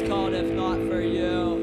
It's called If Not For You.